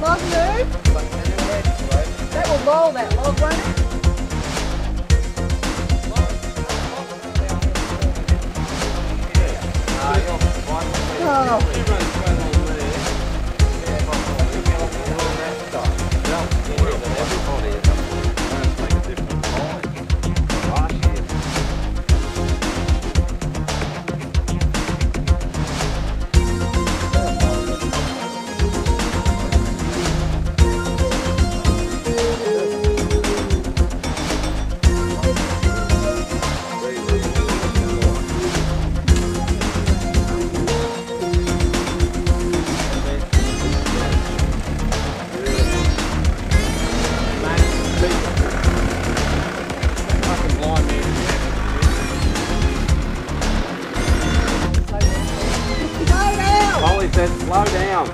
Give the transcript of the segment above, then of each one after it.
that log move? That will roll that log, won't it? Oh. Said slow down.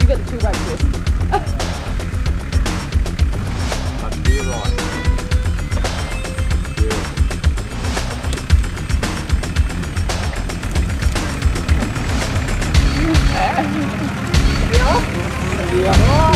You got the two way twist. That's you right. Oh, two more